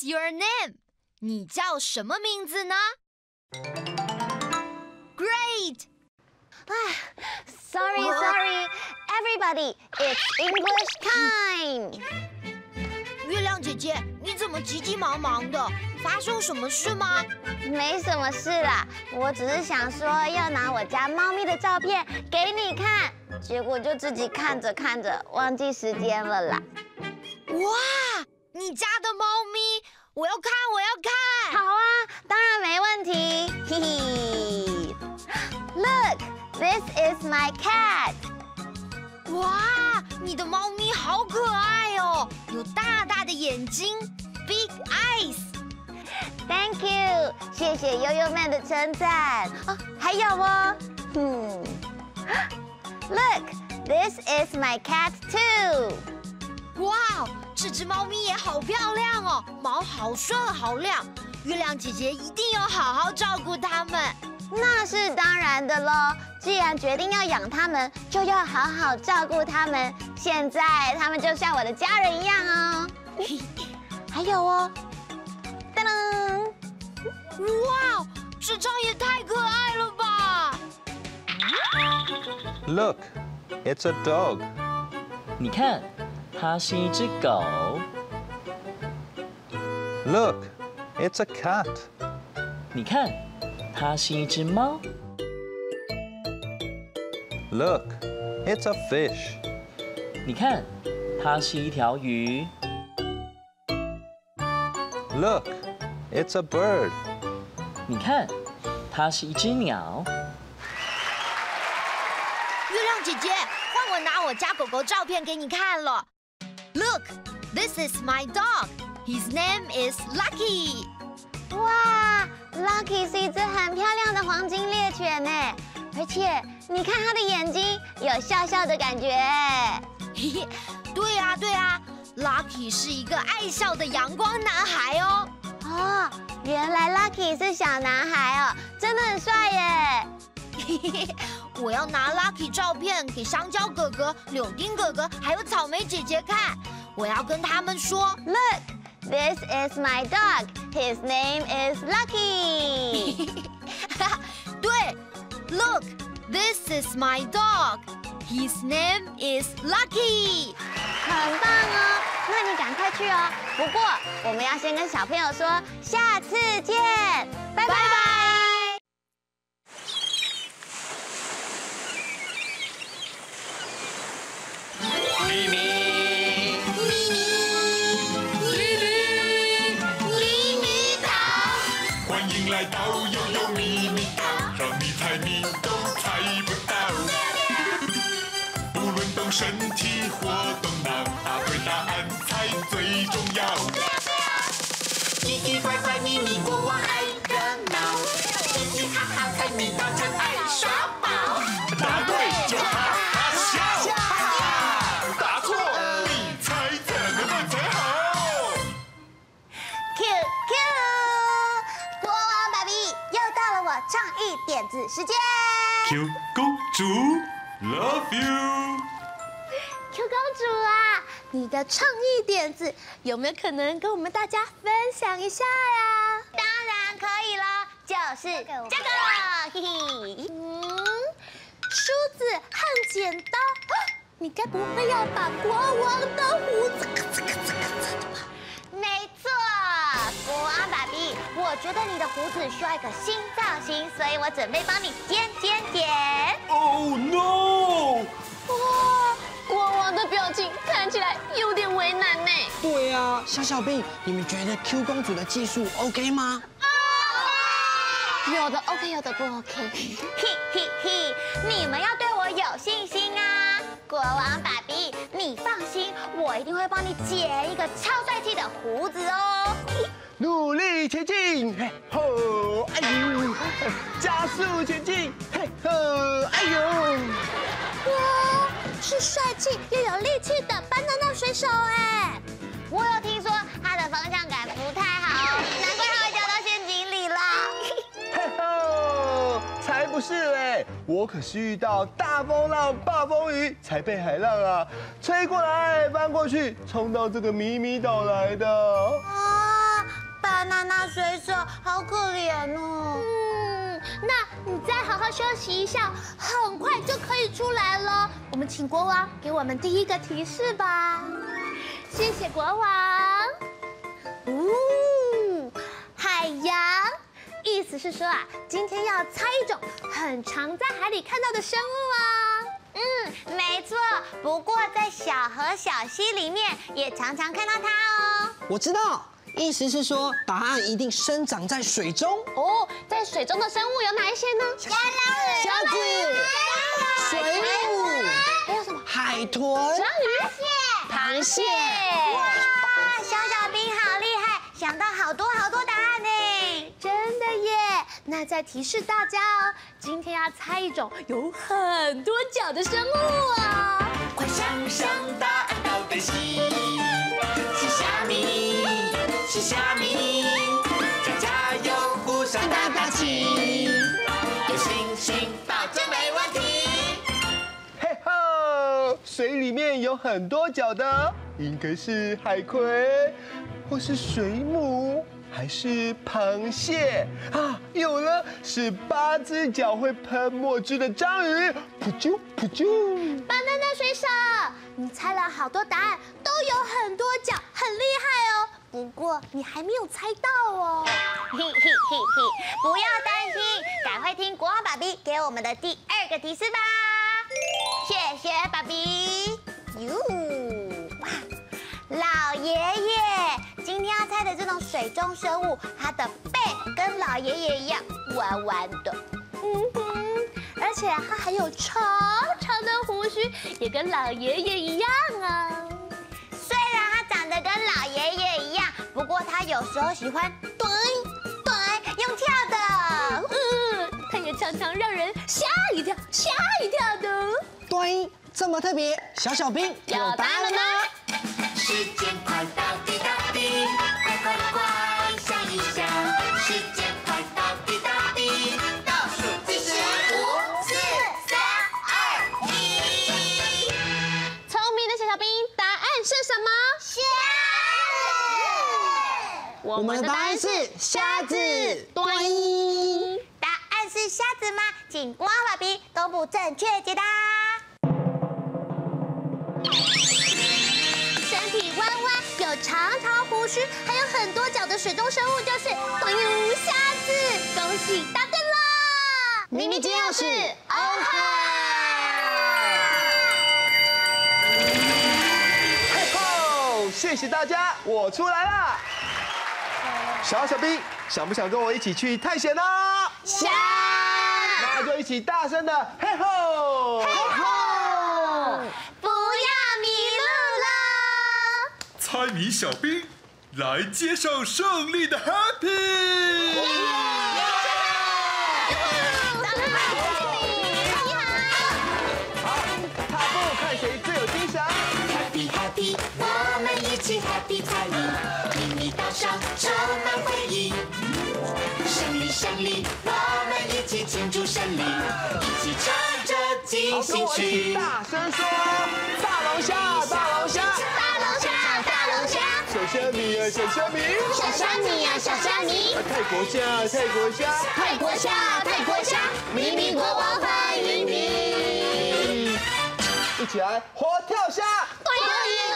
What's your name？你叫什么名字呢？Great。啊，Sorry Sorry everybody, it's English time。月亮姐姐，你怎么急急忙忙的？发生什么事吗？没什么事啦，我只是想说要拿我家猫咪的照片给你看，结果就自己看着看着忘记时间了啦。哇，你家的猫咪，我要看，我要看。好啊，当然没问题。嘿嘿，Look, this is my cat。哇，你的猫咪好可爱哦，有大大的眼睛，big eyes。Thank you，谢谢悠悠妹的称赞。哦，还有哦，嗯，Look, this is my cat too。 只猫咪也好漂亮哦，毛好顺好亮。月亮姐姐一定要好好照顾它们。那是当然的喽，既然决定要养它们，就要好好照顾它们。现在它们就像我的家人一样哦。还有哦，噔噔，哇，这张也太可爱了吧！Look, it's a dog. 你看，它是一只狗。Look, it's a cat. 你看。它是一只猫。Look, it's a fish. 你看，它是一条鱼。Look, it's a bird. 你看，它是一只鸟。月亮姐姐，换我拿我家狗狗照片给你看了。This is my dog. His name is Lucky. 哇，Lucky 是一只很漂亮的黄金猎犬呢，而且你看它的眼睛有笑笑的感觉。嘿嘿，对啊对啊，Lucky 是一个爱笑的阳光男孩哦。哦，原来 Lucky 是小男孩哦，真的很帅耶。嘿嘿，我要拿 Lucky 照片给香蕉哥哥、柳丁哥哥还有草莓姐姐看，我要跟他们说，Look。This is my dog. His name is Lucky. 对，Look, this is my dog. His name is Lucky. 很棒哦，那你赶快去哦。不过我们要先跟小朋友说，下次见，拜拜。导游有秘密道，让你猜谜都猜不到。不论动身体或动脑。时间。Q 公主，Love you。Q 公主啊，你的创意点子有没有可能跟我们大家分享一下呀？当然可以了，就是这个，嘿嘿。嗯，梳子和剪刀，你该不会要把国王的胡子觉得你的胡子需要一个新造型，所以我准备帮你剪剪剪。Oh no！哇！国王的表情看起来有点为难呢。对啊，小小兵，你们觉得 Q 公主的技术 OK 吗？OK，有的 OK，有的不 OK。嘿嘿嘿，你们要对我有信心啊！国王爸比，你放心，我一定会帮你剪一个超帅气的胡子哦。努力前进，嘿吼，哎呦，加速前进，嘿吼，哎呦，哇！是帅气又有力气的班纳纳水手哎！我有听说他的方向感不太好，难怪他会掉到陷阱里了。嘿吼，才不是嘞！我可是遇到大大风浪、暴风雨才被海浪啊吹过来、翻过去，冲到这个迷迷岛来的。啊，巴娜娜水手好可怜哦。嗯，那你再好好休息一下，很快就可以出来了。我们请国王给我们第一个提示吧。谢谢国王。哦，海洋，意思是说啊，今天要猜一种很常在海里看到的生物哦。嗯，没错。不过在小河、小溪里面也常常看到它哦。我知道，意思是说答案一定生长在水中。哦，在水中的生物有哪一些呢？虾子、水母、还有什么？海豚、螃蟹。哇，小小兵好厉害，想到好多好多答案呢。真的耶！那再提示大家哦，今天要猜一种有很多脚的生物啊。快想想答案到底是是虾米？是虾米？加加油，互相打打气，有信心保证没问题。嘿吼，水里面有很多脚的，应该是海葵，或是水母，还是螃蟹啊？有了，是八只脚会喷墨汁的章鱼，噗啾噗啾。巴娜娜水手，你猜了好多答案，都有很多脚，很厉害哦。不过你还没有猜到哦。嘿嘿嘿嘿，不要担心，赶快听国王爸比给我们的第二个提示吧。谢谢爸比。哟，哇，老爷爷，今天要猜的这种水中生物，它的背跟老爷爷一样弯弯的。嗯哼，而且它还有长长的胡须，也跟老爷爷一样啊。虽然它长得跟老爷爷一样，不过它有时候喜欢蹲蹲用跳的，嗯，它也常常让人吓一跳，吓一跳的。蹲，这么特别，小小兵有答案了吗？时间快到滴答滴，快快快想一想，时间快到滴答滴，倒数计时五、四、三、二、一。聪明的小小兵，答案是什么？虾子。我们的答案是虾子。对，答案是虾子吗？请国王爸比公布正确解答。须，还有很多脚的水中生物就是短鱼虾子。恭喜答对啦！秘密金钥匙，OK。嘿吼！谢谢大家，我出来啦！小小兵，想不想跟我一起去探险呢？想。那就一起大声的嘿吼！嘿吼！不要迷路了。猜谜小兵来接受胜利的 Happy。好，踏步看谁最有精神。Happy Happy，我们一起 Happy 猜谜，秘密岛上充满回忆。胜利胜利，我们一起庆祝胜利，一起唱着进跟行我一起曲。大声说：大龙虾，大龙虾，大龙虾，大龙虾，米呀，小虾米，小虾米呀，小虾米，泰国虾，泰国虾，泰国虾，泰国虾，迷你国王欢迎你。一起来活跳虾。欢迎。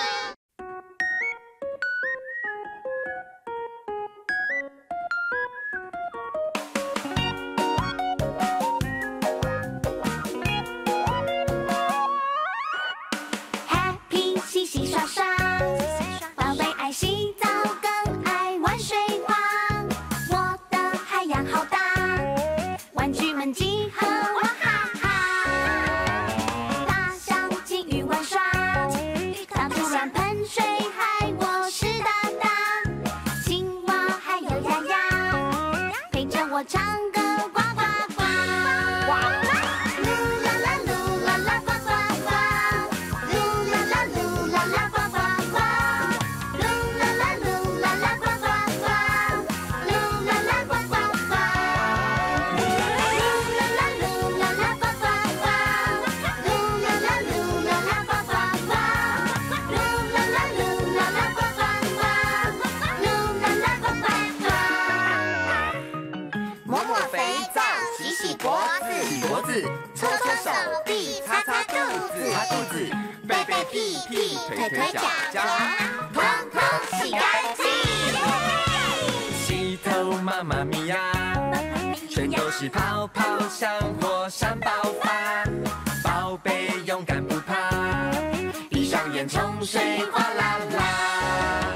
啦。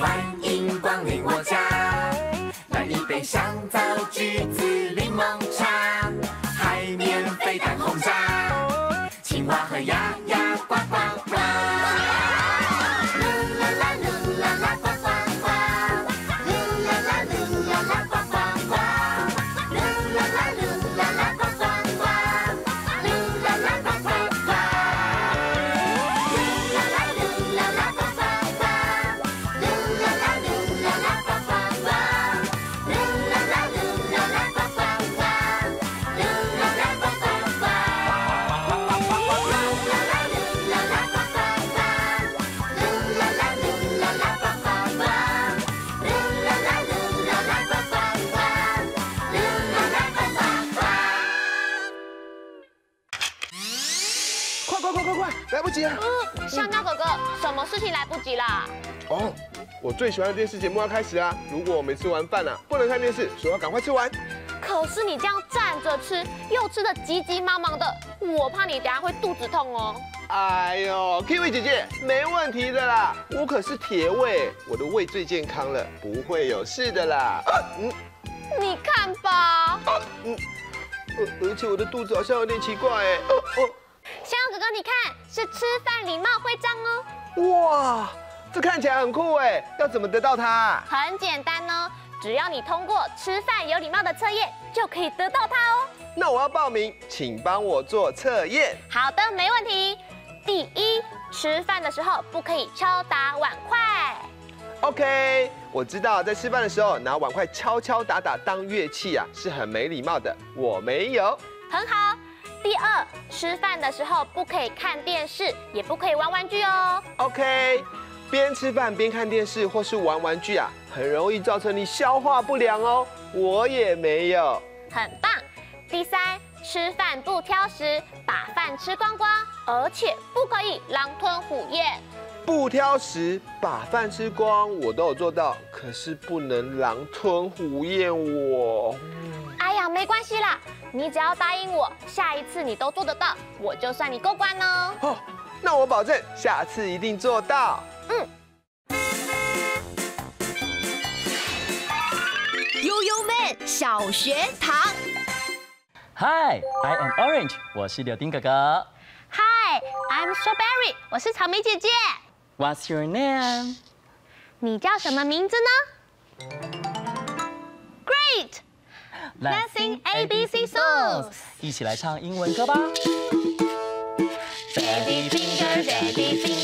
欢迎光临我家，来一杯香皂橘子柠檬茶，海绵飞弹轰炸，青蛙和鸭事情来不及啦？哦，我最喜欢的电视节目要开始啦！如果我没吃完饭呢、不能看电视，所以要赶快吃完。可是你这样站着吃，又吃的急急忙忙的，我怕你等下会肚子痛哦。哎呦，Kiwi 姐姐，没问题的啦，我可是铁胃，我的胃最健康了，不会有事的啦。啊嗯，你看吧，嗯而且我的肚子好像有点奇怪哎。哦香蕉哥哥，你看是吃饭礼貌徽章哦，哦，哇，这看起来很酷哎，要怎么得到它？很简单哦，只要你通过吃饭有礼貌的测验，就可以得到它哦。那我要报名，请帮我做测验。好的，没问题。第一，吃饭的时候不可以敲打碗筷。OK，我知道在吃饭的时候拿碗筷敲敲打打当乐器啊，是很没礼貌的。我没有。很好。第二，吃饭的时候不可以看电视，也不可以玩玩具哦。OK，边吃饭边看电视或是玩玩具啊，很容易造成你消化不良哦。我也没有。很棒。第三，吃饭不挑食，把饭吃光光，而且不可以狼吞虎咽。不挑食，把饭吃光，我都有做到，可是不能狼吞虎咽我。没关系啦，你只要答应我，下一次你都做得到，我就算你过关哦。哦，那我保证下次一定做到。嗯悠悠们小学堂。Hi, I am Orange，我是柳丁哥哥。Hi，I'm Strawberry，我是草莓姐姐。What's your name？你叫什么名字呢？Great。Let's sing ABC songs 一起来唱英文歌吧。Daddy finger, daddy finger,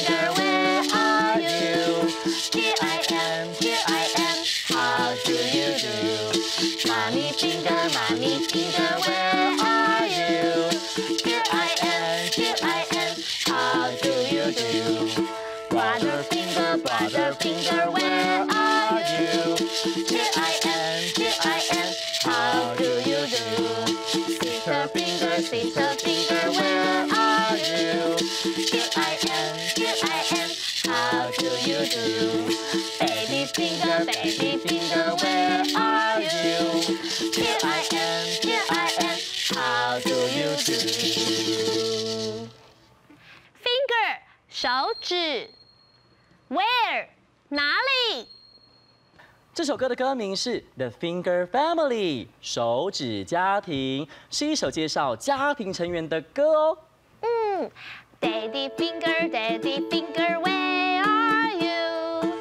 Finger 手指，Where 哪里？这首歌的歌名是《The Finger Family》，手指家庭，是一首介绍家庭成员的歌哦。嗯，Daddy finger, Daddy finger, where are you？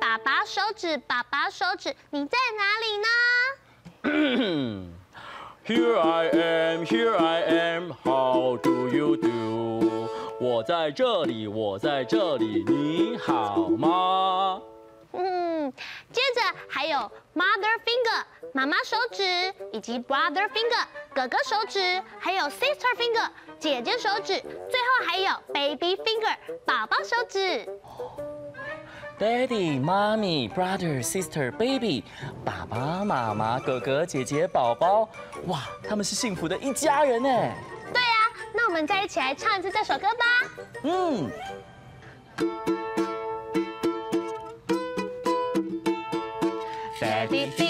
爸爸手指，爸爸手指，你在哪里呢？Here I am, here I am, how do you do？我在这里，我在这里，你好吗？嗯，接着还有 Mother finger 妈妈手指，以及 Brother finger 哥哥手指，还有 Sister finger 姐姐手指，最后还有 Baby finger 宝宝手指。Daddy, Mommy, Brother, Sister, Baby，爸爸妈妈、哥哥、姐姐、宝宝，哇，他们是幸福的一家人呢。对呀，那我们再一起来唱一次这首歌吧。嗯。Daddy。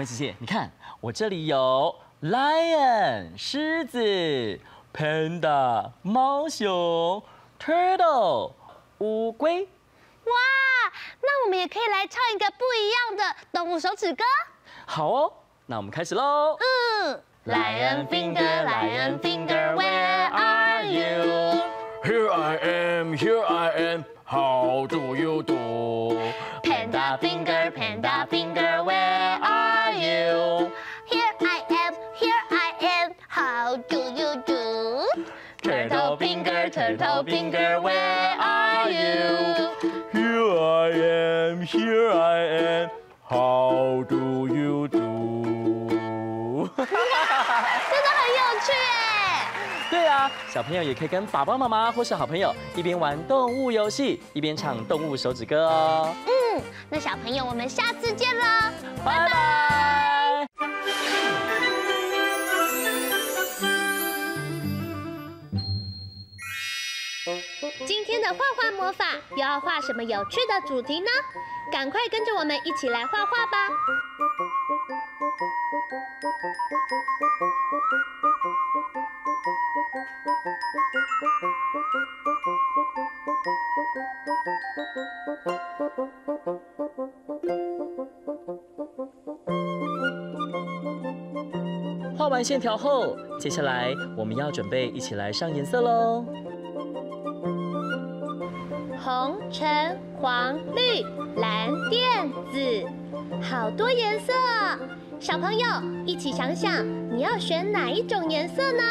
江，草莓姐姐，你看我这里有 lion 狮子，panda 猫熊，turtle 乌龟。哇，那我们也可以来唱一个不一样的动物手指歌。好哦，那我们开始喽。嗯，Lion finger, lion finger, where are you? Here I am, here I am. How do you do? Panda finger, panda finger, where are you? Turtle finger, where are you? Here I am, here I am. How do you do? 真的很有趣哎！对啊，小朋友也可以跟爸爸妈妈或是好朋友一边玩动物游戏，一边唱动物手指歌哦。嗯，那小朋友，我们下次见啦，拜拜。的画画魔法又要画什么有趣的主题呢？赶快跟着我们一起来画画吧！画完线条后，接下来我们要准备一起来上颜色喽。红、橙、黄、绿、蓝、靛、紫，好多颜色！小朋友一起想想，你要选哪一种颜色呢？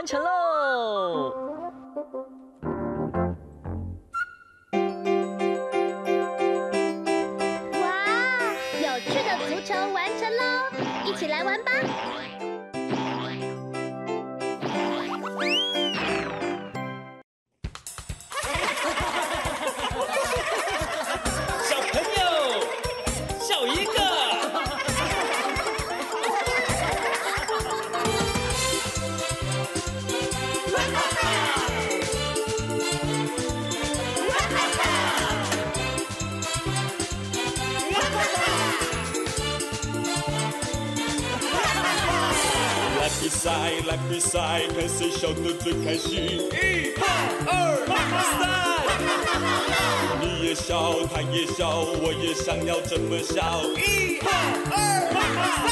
完成喽。哇，有趣的足球完成喽！一起来玩吧！笑，他也笑，我也想要这么笑。一、二、三，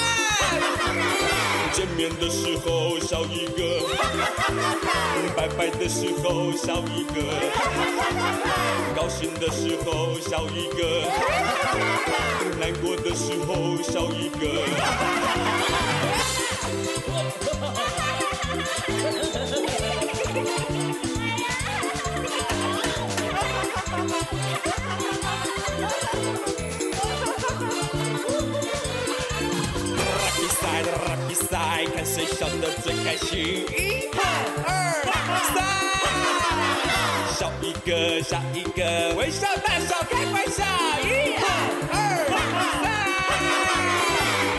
见面的时候笑一个，拜拜的时候笑一个，高兴的时候笑一个，难过的时候笑一个。谁笑得最开心。一、二、三，笑一个，笑一个，微笑大笑开怀笑。一、二、三，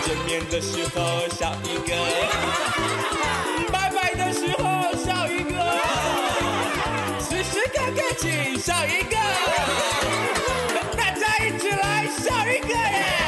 见面的时候笑一个，拜拜的时候笑一个。时时刻刻请，笑一个，大家一起来笑一个耶！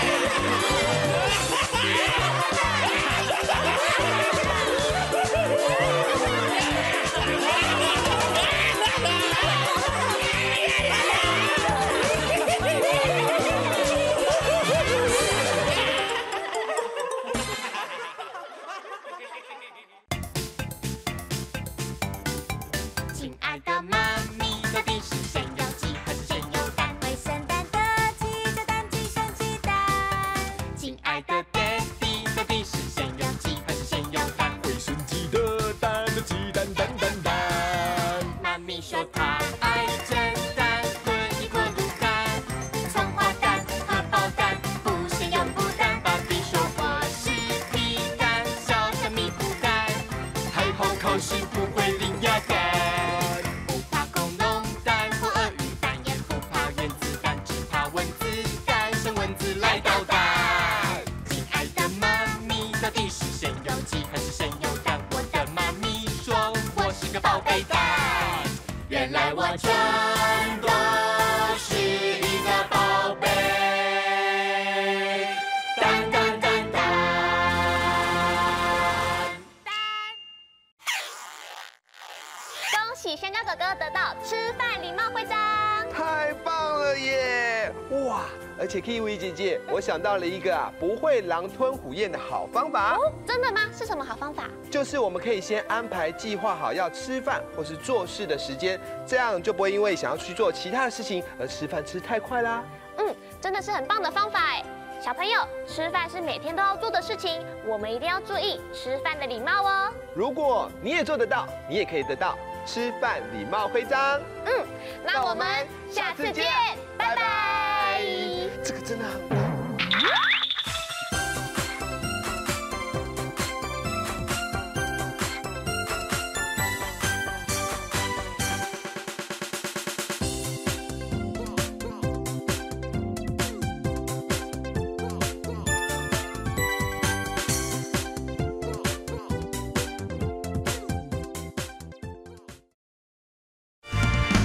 亲爱原来我真的是一个宝贝当当当当。恭喜香蕉哥哥得到吃饭礼貌徽章。太棒了耶！哇！而且 Kiwi 姐姐，我想到了一个啊，不会狼吞虎咽的好方法，哦，真的吗？是什么好方法？就是我们可以先安排计划好要吃饭或是做事的时间，这样就不会因为想要去做其他的事情而吃饭吃太快啦。嗯，真的是很棒的方法哎。小朋友，吃饭是每天都要做的事情，我们一定要注意吃饭的礼貌哦。如果你也做得到，你也可以得到吃饭礼貌徽章。嗯，那我们下次见，拜拜。这个真的很难。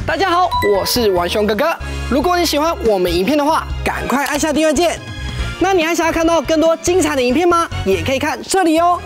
大家好，我是王雄哥哥。如果你喜欢我们影片的话，赶快按下订阅键。那你还想要看到更多精彩的影片吗？也可以看这里哦。